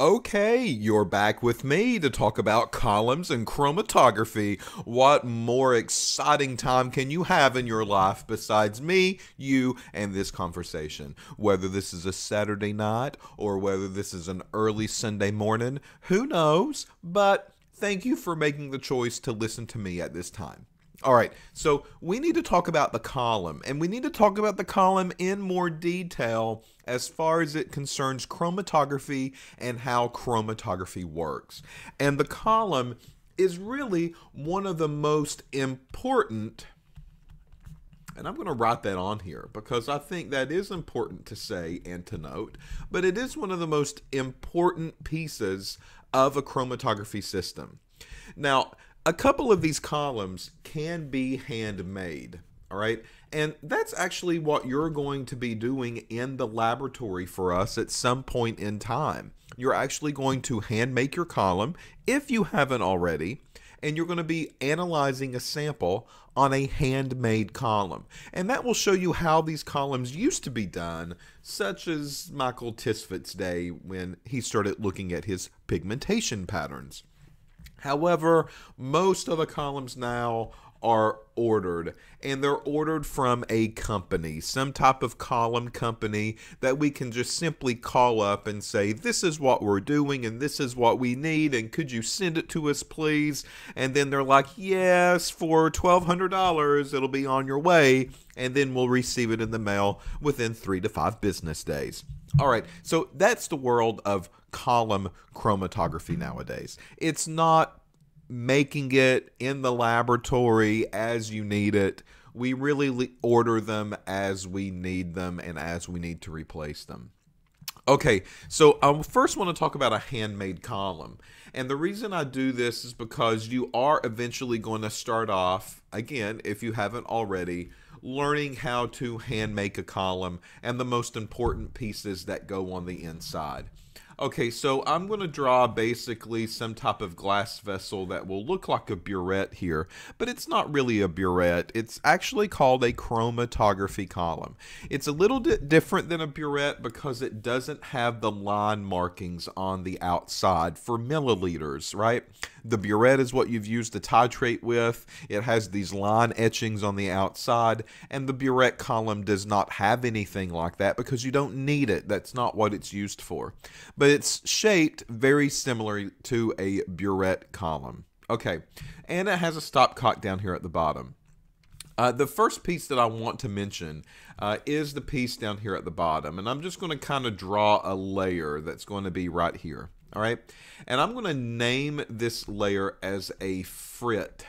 Okay, you're back with me to talk about columns and chromatography. What more exciting time can you have in your life besides me, you, and this conversation? Whether this is a Saturday night or whether this is an early Sunday morning, who knows? But thank you for making the choice to listen to me at this time. All right, so we need to talk about the column, and we need to talk about the column in more detail as far as it concerns chromatography and how chromatography works. And the column is really one of the most important. And I'm going to write that on here because I think that is important to say and to note. But it is one of the most important pieces of a chromatography system. Now, a couple of these columns can be handmade. All right. And that's actually what you're going to be doing in the laboratory for us at some point in time. You're actually going to hand make your column if you haven't already, and you're going to be analyzing a sample on a handmade column. And that will show you how these columns used to be done, such as Michael Tsvet's day when he started looking at his pigmentation patterns. However, most of the columns now are ordered and they're ordered from a company, some type of column company that we can just simply call up and say, This is what we're doing and this is what we need, and could you send it to us, please? And then they're like, Yes, for $1,200, it'll be on your way, and then we'll receive it in the mail within three to five business days. All right, so that's the world of column chromatography nowadays. It's not making it in the laboratory as you need it. We really order them as we need them and as we need to replace them. Okay, so I first want to talk about a handmade column. And the reason I do this is because you are eventually going to start off, again, if you haven't already, learning how to hand make a column and the most important pieces that go on the inside. Okay, so I'm going to draw basically some type of glass vessel that will look like a burette here, but it's not really a burette. It's actually called a chromatography column. It's a little bit different than a burette because it doesn't have the line markings on the outside for milliliters, right? The burette is what you've used to titrate with. It has these line etchings on the outside, and the burette column does not have anything like that because you don't need it. That's not what it's used for. But it's shaped very similar to a burette column. Okay, and it has a stopcock down here at the bottom. Uh, the first piece that I want to mention uh, is the piece down here at the bottom, and I'm just going to kind of draw a layer that's going to be right here. All right. And I'm going to name this layer as a frit.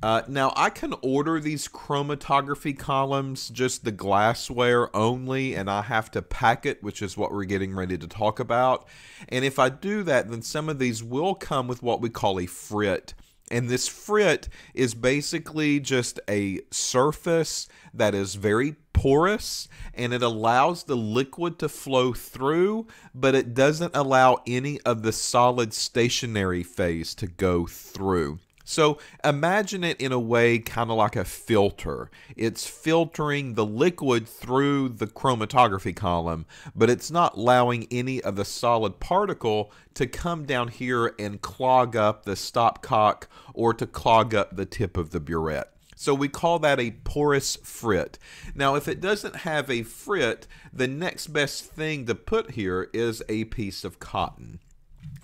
Uh, now, I can order these chromatography columns, just the glassware only, and I have to pack it, which is what we're getting ready to talk about. And if I do that, then some of these will come with what we call a frit. And this frit is basically just a surface that is very porous and it allows the liquid to flow through, but it doesn't allow any of the solid stationary phase to go through. So imagine it in a way kind of like a filter. It's filtering the liquid through the chromatography column, but it's not allowing any of the solid particle to come down here and clog up the stopcock or to clog up the tip of the burette. So we call that a porous frit. Now, if it doesn't have a frit, the next best thing to put here is a piece of cotton.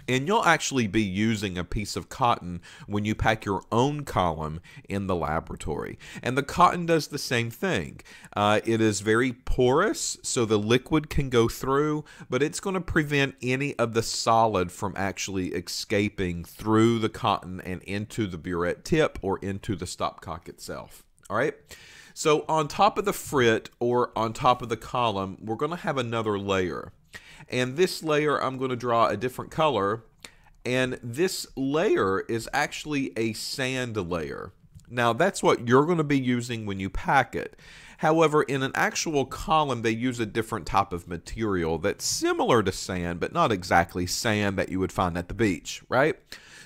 And you'll actually be using a piece of cotton when you pack your own column in the laboratory. And the cotton does the same thing. Uh, it is very porous, so the liquid can go through, but it's going to prevent any of the solid from actually escaping through the cotton and into the burette tip or into the stopcock itself. All right. So on top of the frit or on top of the column, we're going to have another layer. And this layer, I'm going to draw a different color. And this layer is actually a sand layer. Now, that's what you're going to be using when you pack it. However, in an actual column, they use a different type of material that's similar to sand, but not exactly sand that you would find at the beach, right?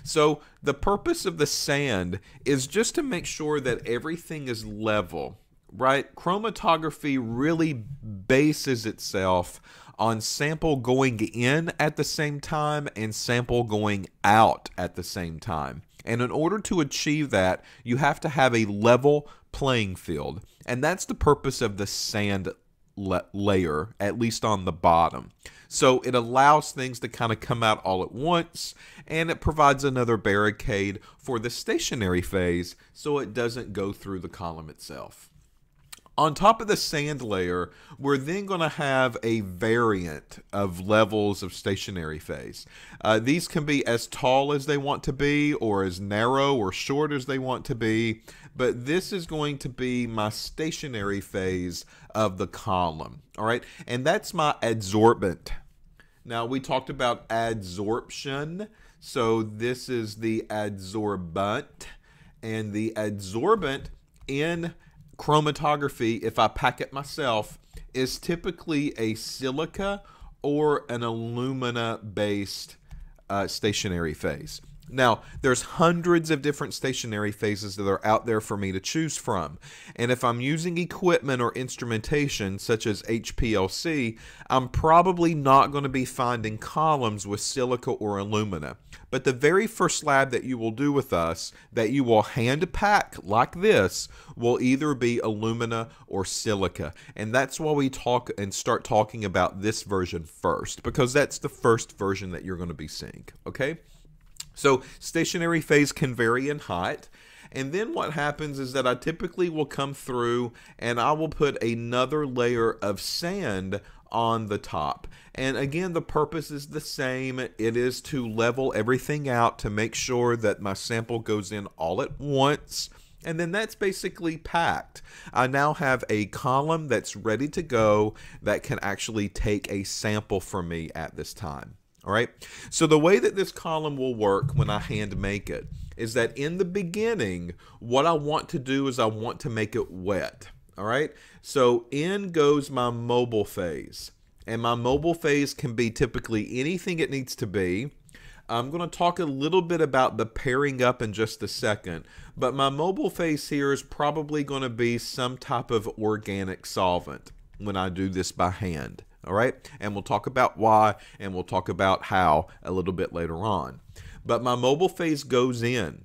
So, the purpose of the sand is just to make sure that everything is level, right? Chromatography really bases itself on sample going in at the same time and sample going out at the same time. And in order to achieve that, you have to have a level playing field. And that's the purpose of the sand la- layer, at least on the bottom. So it allows things to kind of come out all at once, and it provides another barricade for the stationary phase so it doesn't go through the column itself. On top of the sand layer, we're then going to have a variant of levels of stationary phase. Uh, these can be as tall as they want to be, or as narrow or short as they want to be, but this is going to be my stationary phase of the column. All right, and that's my adsorbent. Now, we talked about adsorption, so this is the adsorbent, and the adsorbent in chromatography, if I pack it myself, is typically a silica or an alumina based uh, stationary phase. Now, there's hundreds of different stationary phases that are out there for me to choose from. And if I'm using equipment or instrumentation such as HPLC, I'm probably not going to be finding columns with silica or alumina. But the very first lab that you will do with us that you will hand pack like this will either be alumina or silica. And that's why we talk and start talking about this version first because that's the first version that you're going to be seeing, okay? So stationary phase can vary in height. And then what happens is that I typically will come through and I will put another layer of sand on the top. And again, the purpose is the same. It is to level everything out to make sure that my sample goes in all at once. And then that's basically packed. I now have a column that's ready to go that can actually take a sample from me at this time. All right. So the way that this column will work when I hand make it is that in the beginning, what I want to do is I want to make it wet. All right. So in goes my mobile phase. And my mobile phase can be typically anything it needs to be. I'm going to talk a little bit about the pairing up in just a second, but my mobile phase here is probably going to be some type of organic solvent when I do this by hand. All right. And we'll talk about why and we'll talk about how a little bit later on. But my mobile phase goes in.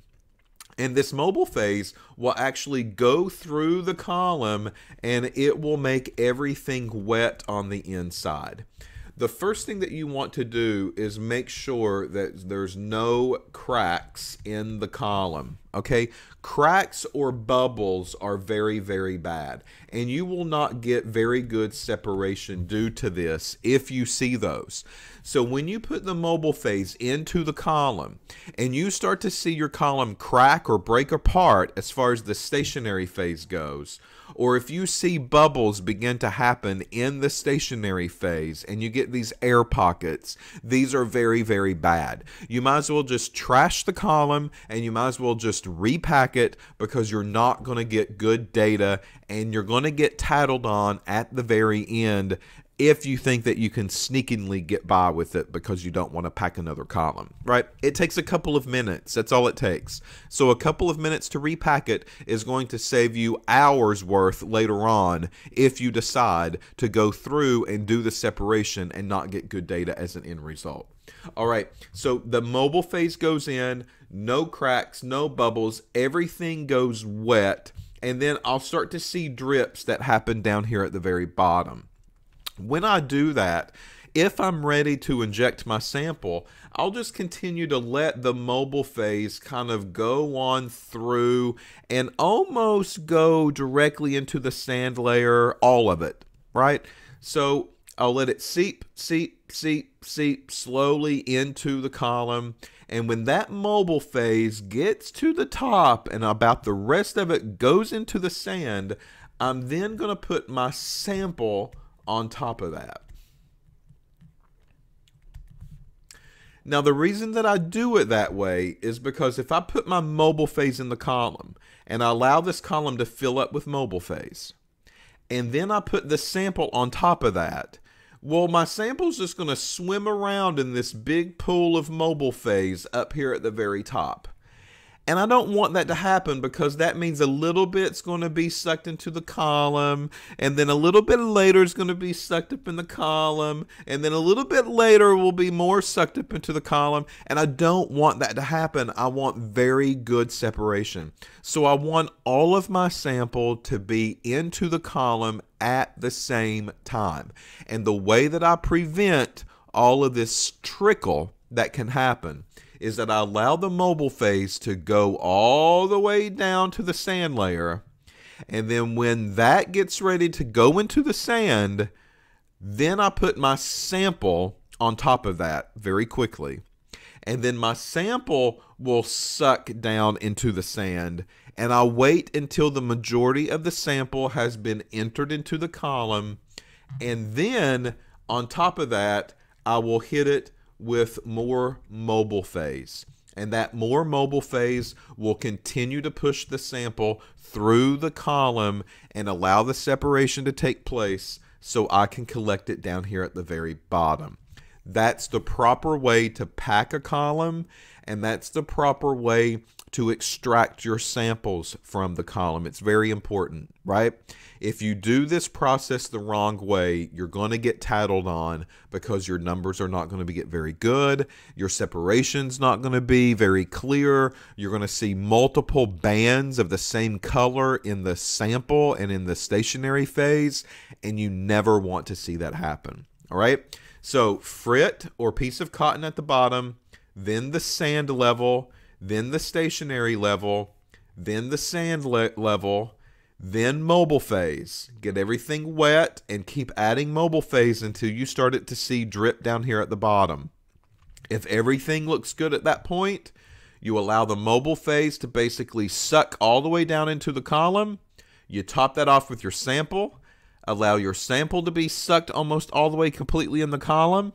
And this mobile phase will actually go through the column and it will make everything wet on the inside. The first thing that you want to do is make sure that there's no cracks in the column. Okay, cracks or bubbles are very, very bad, and you will not get very good separation due to this if you see those. So, when you put the mobile phase into the column and you start to see your column crack or break apart as far as the stationary phase goes, or if you see bubbles begin to happen in the stationary phase and you get these air pockets, these are very, very bad. You might as well just trash the column and you might as well just repack it because you're not going to get good data and you're going to get tattled on at the very end if you think that you can sneakingly get by with it because you don't want to pack another column, right? It takes a couple of minutes. That's all it takes. So a couple of minutes to repack it is going to save you hours worth later on if you decide to go through and do the separation and not get good data as an end result. All right, so the mobile phase goes in, no cracks, no bubbles, everything goes wet, and then I'll start to see drips that happen down here at the very bottom. When I do that, if I'm ready to inject my sample, I'll just continue to let the mobile phase kind of go on through and almost go directly into the sand layer, all of it, right? So I'll let it seep, seep, seep, seep slowly into the column. And when that mobile phase gets to the top and about the rest of it goes into the sand, I'm then going to put my sample on top of that. Now, the reason that I do it that way is because if I put my mobile phase in the column and I allow this column to fill up with mobile phase, and then I put the sample on top of that, well, my sample's just going to swim around in this big pool of mobile phase up here at the very top. And I don't want that to happen because that means a little bit's going to be sucked into the column, and then a little bit later is going to be sucked up in the column, and then a little bit later will be more sucked up into the column. And I don't want that to happen. I want very good separation. So I want all of my sample to be into the column at the same time. And the way that I prevent all of this trickle that can happen is that I allow the mobile phase to go all the way down to the sand layer. And then when that gets ready to go into the sand, then I put my sample on top of that very quickly. And then my sample will suck down into the sand. And I wait until the majority of the sample has been entered into the column. And then on top of that, I will hit it with more mobile phase. And that more mobile phase will continue to push the sample through the column and allow the separation to take place so I can collect it down here at the very bottom. That's the proper way to pack a column, and that's the proper way to extract your samples from the column. It's very important, right? If you do this process the wrong way, you're going to get tattled on because your numbers are not going to be get very good. Your separation's not going to be very clear. You're going to see multiple bands of the same color in the sample and in the stationary phase, and you never want to see that happen. All right? So, frit or piece of cotton at the bottom, then the sand level, then the stationary level, then the sand le level, then mobile phase. Get everything wet and keep adding mobile phase until you start it to see drip down here at the bottom. If everything looks good at that point, you allow the mobile phase to basically suck all the way down into the column. You top that off with your sample. Allow your sample to be sucked almost all the way completely in the column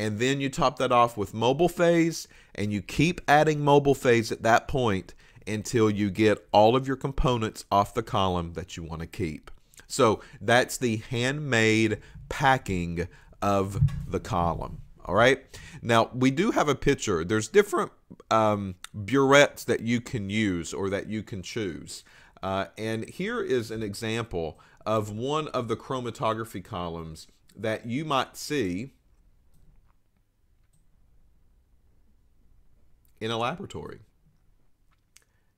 and then you top that off with mobile phase and you keep adding mobile phase at that point until you get all of your components off the column that you want to keep. So that's the handmade packing of the column. All right. Now we do have a picture. There's different um, burettes that you can use or that you can choose. Uh, and here is an example of one of the chromatography columns that you might see in a laboratory.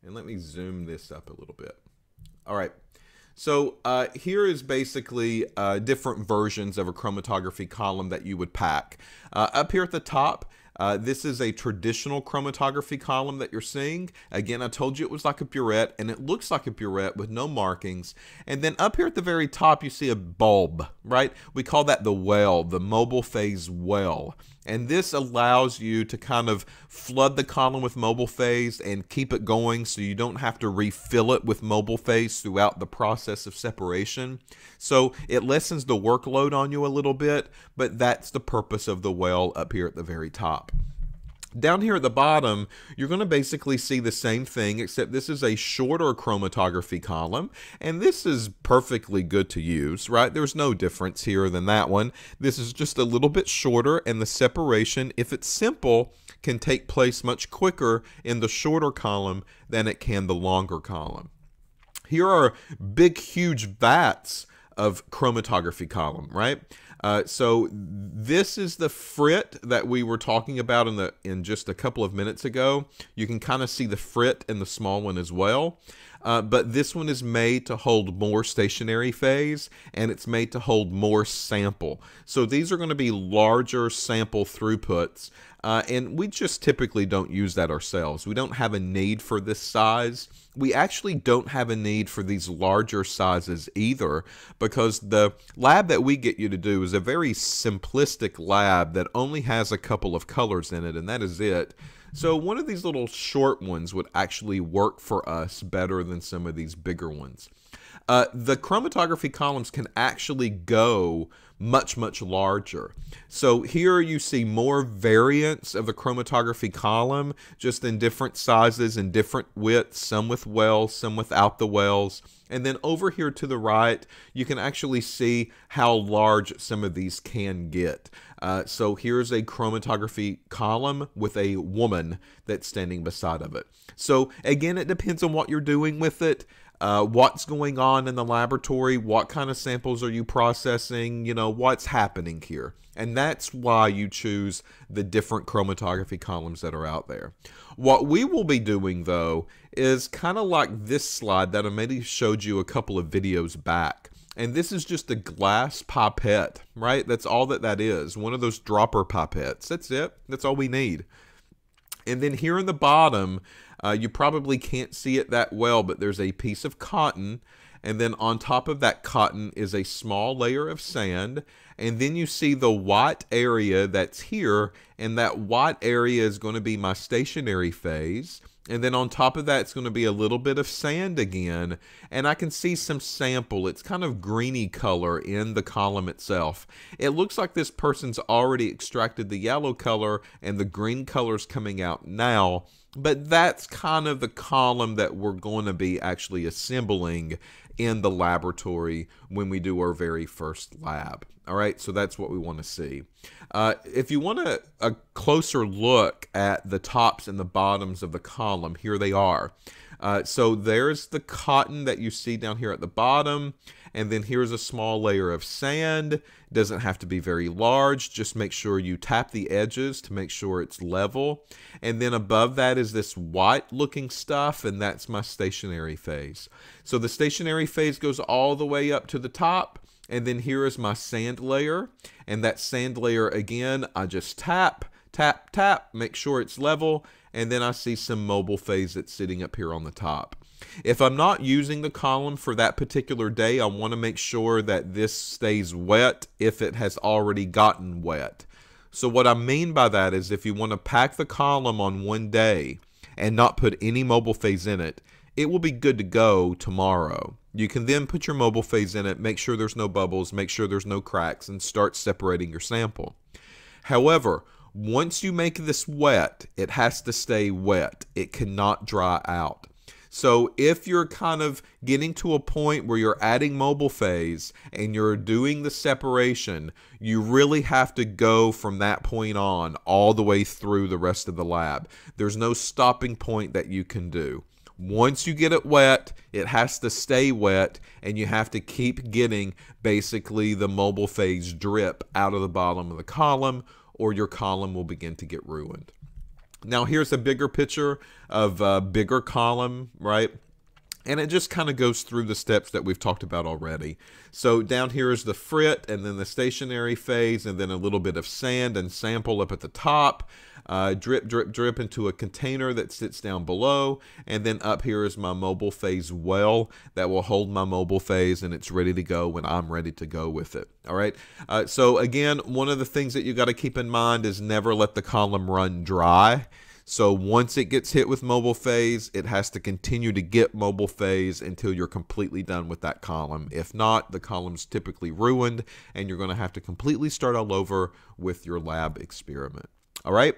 And let me zoom this up a little bit. All right. So uh, here is basically uh, different versions of a chromatography column that you would pack. Uh, up here at the top, uh, this is a traditional chromatography column that you're seeing. Again, I told you it was like a burette, and it looks like a burette with no markings. And then up here at the very top, you see a bulb, right? We call that the well, the mobile phase well. And this allows you to kind of flood the column with mobile phase and keep it going so you don't have to refill it with mobile phase throughout the process of separation. So it lessens the workload on you a little bit, but that's the purpose of the well up here at the very top. Down here at the bottom, you're going to basically see the same thing, except this is a shorter chromatography column, and this is perfectly good to use, right? There's no difference here than that one. This is just a little bit shorter, and the separation, if it's simple, can take place much quicker in the shorter column than it can the longer column. Here are big, huge vats of chromatography column, right? Uh, so this is the frit that we were talking about in the in just a couple of minutes ago. You can kind of see the frit in the small one as well. Uh, but this one is made to hold more stationary phase and it's made to hold more sample. So these are going to be larger sample throughputs. Uh, and we just typically don't use that ourselves. We don't have a need for this size we actually don't have a need for these larger sizes either because the lab that we get you to do is a very simplistic lab that only has a couple of colors in it and that is it. So one of these little short ones would actually work for us better than some of these bigger ones. Uh, the chromatography columns can actually go much, much larger. So here you see more variants of the chromatography column, just in different sizes and different widths, some with wells, some without the wells. And then over here to the right, you can actually see how large some of these can get. Uh, so here's a chromatography column with a woman that's standing beside of it. So again, it depends on what you're doing with it. Uh, what's going on in the laboratory, what kind of samples are you processing, you know, what's happening here. And that's why you choose the different chromatography columns that are out there. What we will be doing, though, is kind of like this slide that I maybe showed you a couple of videos back. And this is just a glass pipette, right? That's all that that is. One of those dropper pipettes. That's it. That's all we need. And then here in the bottom, uh, you probably can't see it that well, but there's a piece of cotton. And then on top of that cotton is a small layer of sand. And then you see the white area that's here. And that white area is going to be my stationary phase. And then on top of that, it's going to be a little bit of sand again. And I can see some sample. It's kind of greeny color in the column itself. It looks like this person's already extracted the yellow color and the green color's coming out now. But that's kind of the column that we're going to be actually assembling in the laboratory when we do our very first lab. All right, so that's what we want to see. Uh, if you want a, a closer look at the tops and the bottoms of the column, here they are. Uh, so there's the cotton that you see down here at the bottom. And then here's a small layer of sand. Doesn't have to be very large. Just make sure you tap the edges to make sure it's level. And then above that is this white looking stuff, and that's my stationary phase. So the stationary phase goes all the way up to the top. And then here is my sand layer. And that sand layer, again, I just tap, tap, tap, make sure it's level and then I see some mobile phase that's sitting up here on the top. If I'm not using the column for that particular day, I want to make sure that this stays wet if it has already gotten wet. So what I mean by that is if you want to pack the column on one day and not put any mobile phase in it, it will be good to go tomorrow. You can then put your mobile phase in it, make sure there's no bubbles, make sure there's no cracks, and start separating your sample. However, once you make this wet, it has to stay wet. It cannot dry out. So if you're kind of getting to a point where you're adding mobile phase and you're doing the separation, you really have to go from that point on all the way through the rest of the lab. There's no stopping point that you can do. Once you get it wet, it has to stay wet, and you have to keep getting basically the mobile phase drip out of the bottom of the column or your column will begin to get ruined. Now here's a bigger picture of a bigger column, right? And it just kind of goes through the steps that we've talked about already. So down here is the frit and then the stationary phase and then a little bit of sand and sample up at the top. Uh, drip, drip, drip into a container that sits down below. And then up here is my mobile phase well that will hold my mobile phase and it's ready to go when I'm ready to go with it. All right. Uh, so again, one of the things that you got to keep in mind is never let the column run dry. So once it gets hit with mobile phase, it has to continue to get mobile phase until you're completely done with that column. If not, the column's typically ruined and you're going to have to completely start all over with your lab experiment. All right.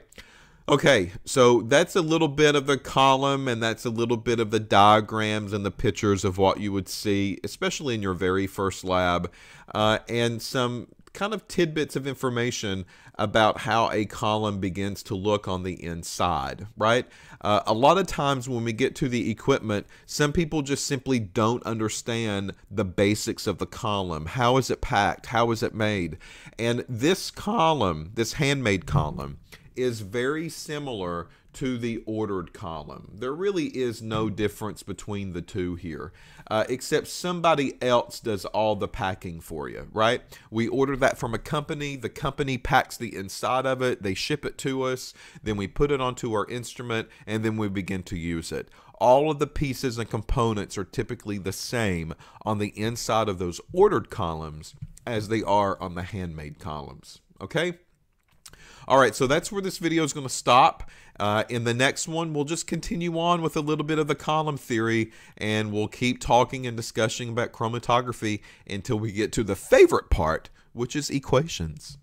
Okay, so that's a little bit of the column and that's a little bit of the diagrams and the pictures of what you would see, especially in your very first lab, uh, and some kind of tidbits of information about how a column begins to look on the inside, right? Uh, a lot of times when we get to the equipment, some people just simply don't understand the basics of the column. How is it packed? How is it made? And this column, this handmade column, is very similar to the ordered column. There really is no difference between the two here, uh, except somebody else does all the packing for you, right? We order that from a company. The company packs the inside of it. They ship it to us. Then we put it onto our instrument and then we begin to use it. All of the pieces and components are typically the same on the inside of those ordered columns as they are on the handmade columns, okay? All right, so that's where this video is going to stop. Uh, in the next one, we'll just continue on with a little bit of the column theory, and we'll keep talking and discussing about chromatography until we get to the favorite part, which is equations.